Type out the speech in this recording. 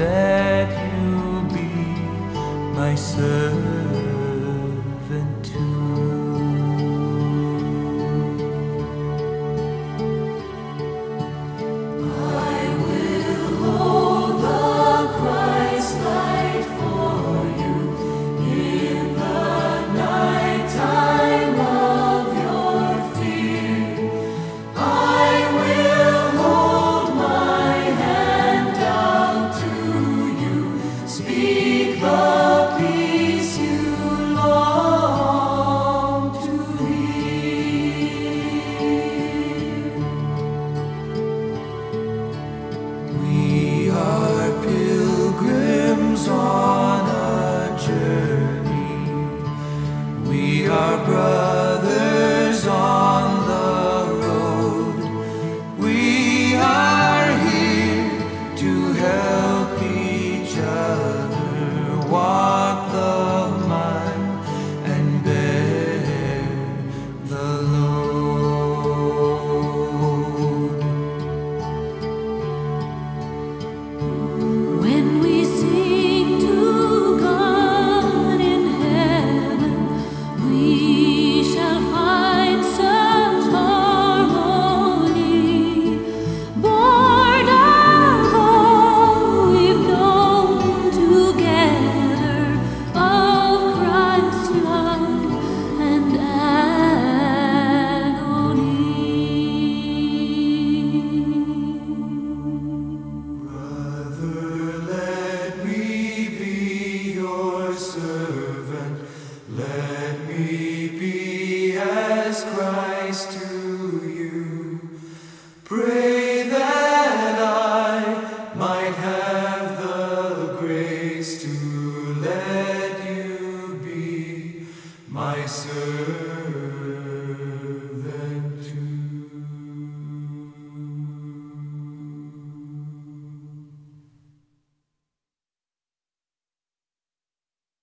day. Pray.